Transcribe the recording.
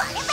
バレバレ